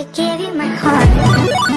I gave you my heart.